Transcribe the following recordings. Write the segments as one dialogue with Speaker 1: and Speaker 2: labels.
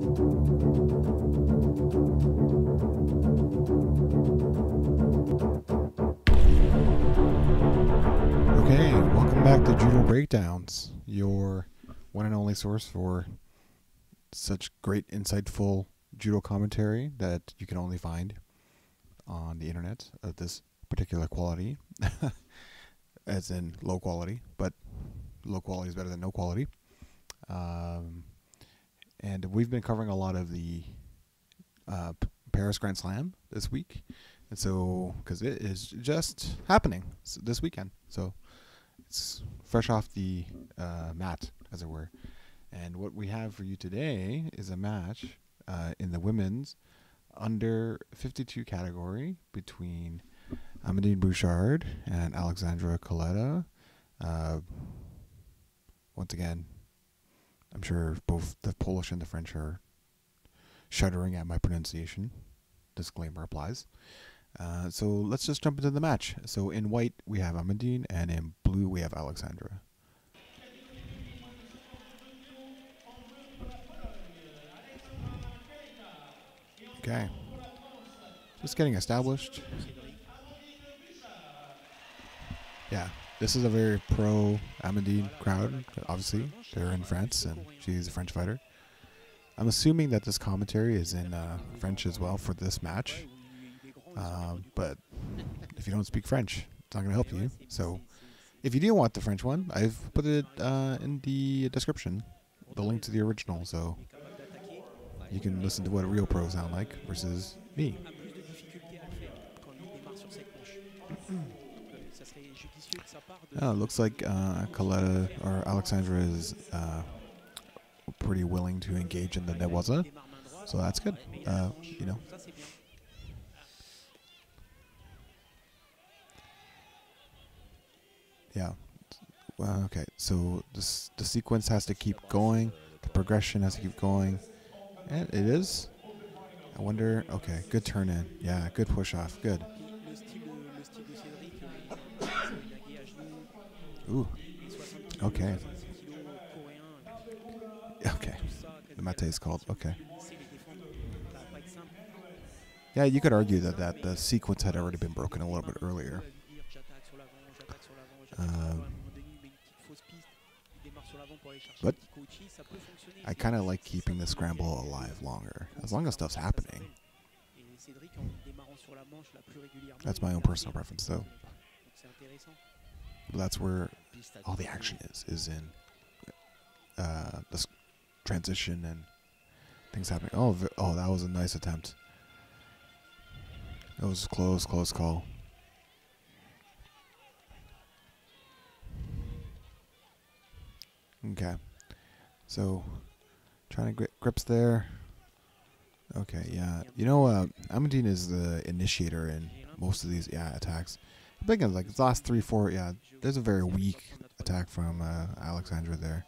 Speaker 1: Okay, welcome back to Judo Breakdowns, your one and only source for such great, insightful judo commentary that you can only find on the internet of this particular quality, as in low quality, but low quality is better than no quality. Um, and we've been covering a lot of the uh, Paris Grand Slam this week, and so because it is just happening this weekend, so it's fresh off the uh, mat, as it were. And what we have for you today is a match uh, in the women's under 52 category between Amandine Buchard and Aleksandra Kaleta. Uh, once again, I'm sure both the Polish and the French are shuddering at my pronunciation. Disclaimer applies. Uh, so let's just jump into the match. So in white we have Amandine, and in blue we have Aleksandra. Okay. Just getting established. Yeah, this is a very pro Amandine crowd. Obviously, they're in France, and she's a French fighter. I'm assuming that this commentary is in uh, French as well for this match. Um, but if you don't speak French, it's not going to help you. So, if you do want the French one, I've put it uh, in the description, the link to the original, so you can listen to what a real pro sound like versus me. It looks like uh, Kaleta or Aleksandra is uh, pretty willing to engage in the Newaza, so that's good. Uh, you know, yeah. Well, okay, so this the sequence has to keep going. The progression has to keep going, and it is. I wonder. Okay, good turn in. Yeah, good push off. Good. Ooh. Okay. Okay. The mate is called. Okay. Yeah, you could argue that, that the sequence had already been broken a little bit earlier. Um, but I kind of like keeping the scramble alive longer, as long as stuff's happening. That's my own personal preference, though. That's where all the action is, is in uh, this transition and things happening. Oh, v- oh, that was a nice attempt. It was a close, close call. Okay. So, trying to grip grips there. Okay, yeah. You know, uh, Amandine is the initiator in most of these yeah attacks. I think it's like last three, four. Yeah, there's a very weak attack from uh, Aleksandra there.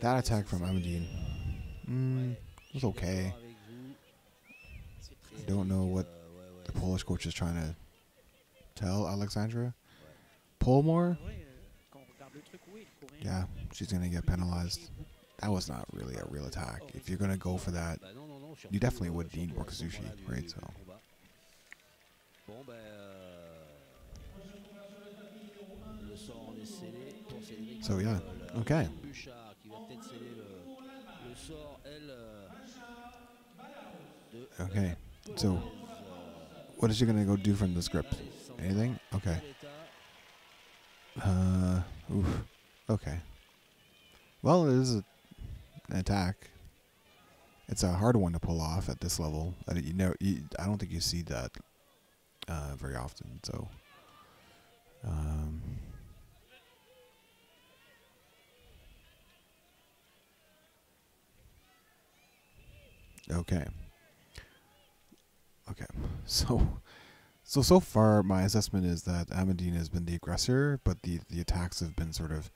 Speaker 1: That attack from Amandine, mm, was okay. I don't know what the Polish coach is trying to tell Aleksandra. Pull more? Yeah, she's gonna get penalized. That was not really a real attack. If you're gonna go for that, you definitely would need more Kazushi, right? So. So yeah, okay. Okay, so what is she gonna go do from the script? Anything? Okay. Uh, oof. Okay. Well, it is a, an attack. It's a hard one to pull off at this level. I, you know, you, I don't think you see that uh, very often. So, um, okay, okay. So, so so far, my assessment is that Amandine has been the aggressor, but the the attacks have been sort of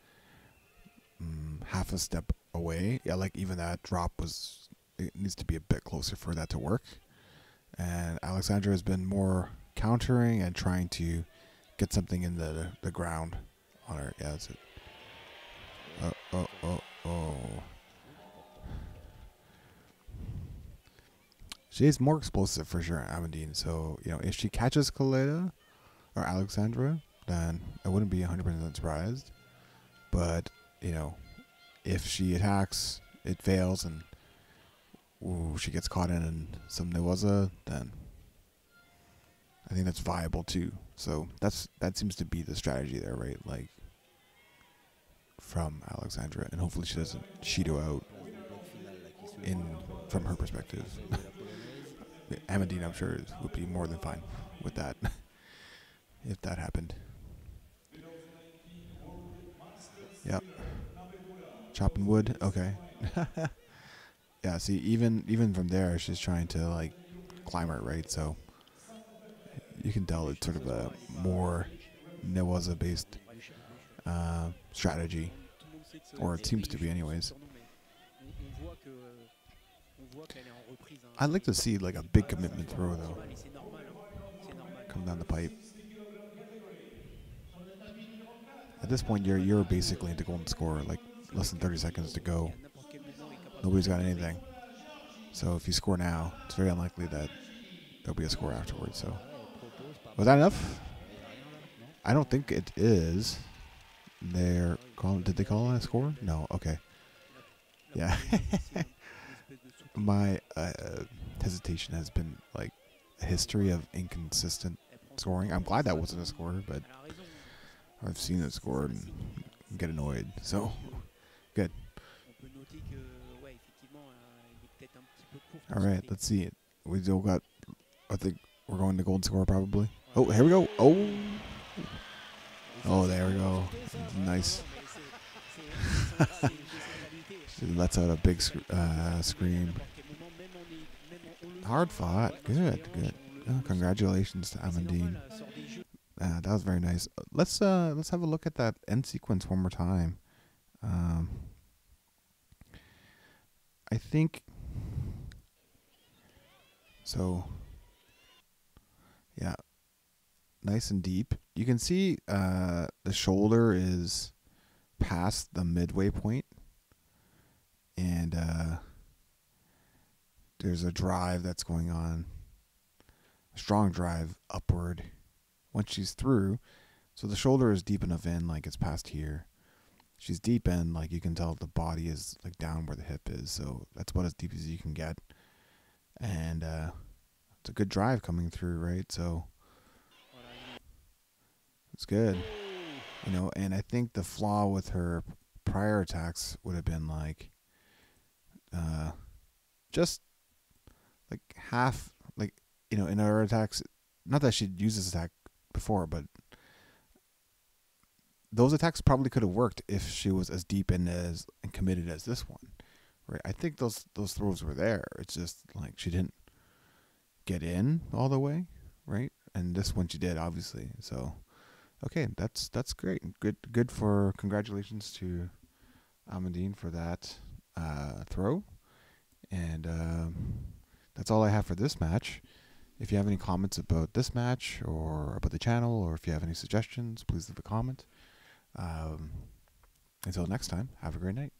Speaker 1: mm, half a step away. Yeah, like even that drop was it needs to be a bit closer for that to work. And Aleksandra has been more countering and trying to get something in the the ground on her. Yeah, that's it. Oh oh oh. She's more explosive for sure, Amandine. So you know, if she catches Kaleta or Aleksandra, then I wouldn't be 100% surprised. But you know, if she attacks, it fails, and ooh, she gets caught in some Newaza, then I think that's viable too. So that's that seems to be the strategy there, right? Like from Aleksandra, and hopefully she doesn't Shido out in from her perspective. Amandine, I'm sure, would be more than fine with that if that happened. Yep. Chopping wood. Okay. yeah. See, even even from there, she's trying to like climb it, right? So you can tell it's sort of a more Newaza based uh, strategy, or it seems to be, anyways. I'd like to see like a big commitment throw though. Come down the pipe. At this point, you're you're basically into golden score. Like less than 30 seconds to go. Nobody's got anything. So if you score now, it's very unlikely that there'll be a score afterwards. So was that enough? I don't think it is. They're calling. Did they call a score? No. Okay. Yeah. My uh, hesitation has been like a history of inconsistent scoring. I'm glad that wasn't a score, but I've seen it scored and get annoyed. So good. All right, let's see it. We still got. I think we're going to golden score probably. Oh, here we go. Oh. Oh, there we go. Nice. she lets out a big sc- uh, scream. Hard fought. Good, good. Oh, congratulations to Amandine. Uh, that was very nice. Let's uh, let's have a look at that end sequence one more time. Um, I think so. Yeah, nice and deep. You can see uh, the shoulder is past the midway point, and uh, there's a drive that's going on, a strong drive upward. Once she's through, so the shoulder is deep enough in, like it's past here. She's deep in, like you can tell the body is like down where the hip is, so that's about as deep as you can get. And uh, it's a good drive coming through, right? So it's good. You know, and I think the flaw with her prior attacks would have been like uh just like half like you know, in her attacks not that she'd used this attack before, but those attacks probably could have worked if she was as deep and as and committed as this one. Right? I think those those throws were there. It's just like she didn't get in all the way, right? And this one she did, obviously. So Okay, that's that's great. Good good for congratulations to Amandine for that uh, throw. And um, that's all I have for this match. If you have any comments about this match or about the channel, or if you have any suggestions, please leave a comment. Um, until next time, have a great night.